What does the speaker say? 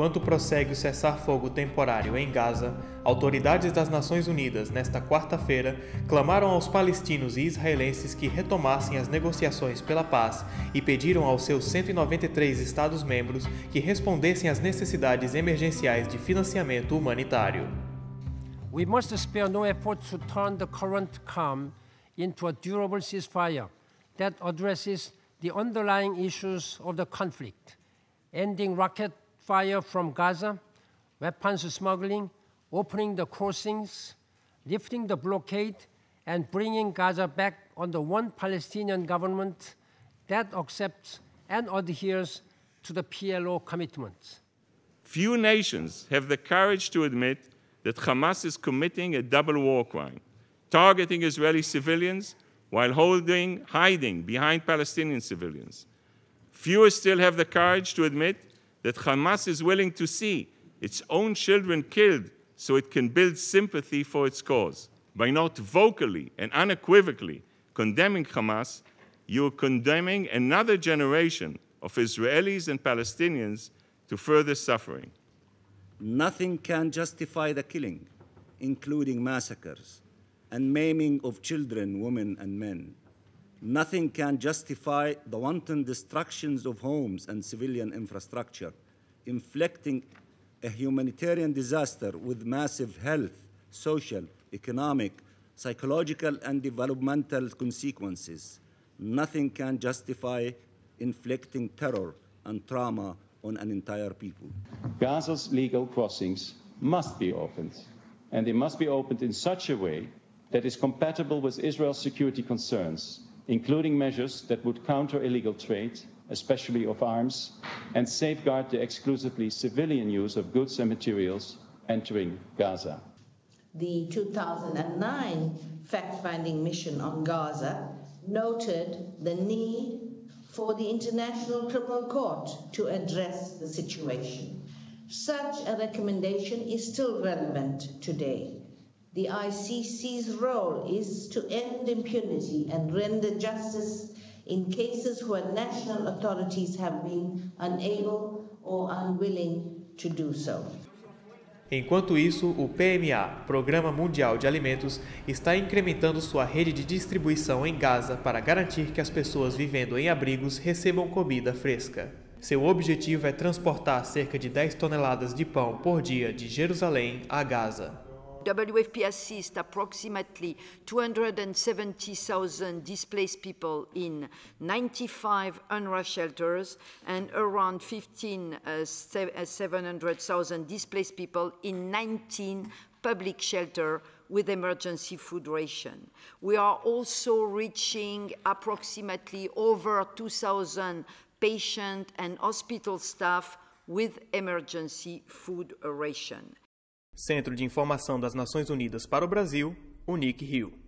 Enquanto prossegue o cessar-fogo temporário em Gaza, autoridades das Nações Unidas, nesta quarta-feira, clamaram aos palestinos e israelenses que retomassem as negociações pela paz e pediram aos seus 193 Estados-membros que respondessem às necessidades emergenciais de financiamento humanitário. We must spare no effort to turn the current calm into a durable ceasefire that addresses the underlying issues of the conflict, ending rocket fire from Gaza, weapons smuggling, opening the crossings, lifting the blockade, and bringing Gaza back under one Palestinian government that accepts and adheres to the PLO commitments. Few nations have the courage to admit that Hamas is committing a double war crime, targeting Israeli civilians while holding, hiding behind Palestinian civilians. Fewer still have the courage to admit that Hamas is willing to see its own children killed so it can build sympathy for its cause. By not vocally and unequivocally condemning Hamas, you are condemning another generation of Israelis and Palestinians to further suffering. Nothing can justify the killing, including massacres and maiming of children, women, and men. Nothing can justify the wanton destructions of homes and civilian infrastructure, inflicting a humanitarian disaster with massive health, social, economic, psychological, and developmental consequences. Nothing can justify inflicting terror and trauma on an entire people. Gaza's legal crossings must be opened, and they must be opened in such a way that is compatible with Israel's security concerns including measures that would counter illegal trade, especially of arms, and safeguard the exclusively civilian use of goods and materials entering Gaza. The 2009 fact finding mission on Gaza noted the need for the International Criminal Court to address the situation. Such a recommendation is still relevant today. The ICC's role is to end impunity and render justice in cases where national authorities have been unable or unwilling to do so. Enquanto isso, o PMA, Programa Mundial de Alimentos, está incrementando sua rede de distribuição em Gaza para garantir que as pessoas vivendo em abrigos recebam comida fresca. Seu objetivo é transportar cerca de 10 toneladas de pão por dia de Jerusalém a Gaza. WFP assists approximately 270,000 displaced people in 95 UNRWA shelters and around 15,700,000 uh, displaced people in 19 public shelters with emergency food ration. We are also reaching approximately over 2,000 patient and hospital staff with emergency food ration. Centro de Informação das Nações Unidas para o Brasil, UNIC Rio.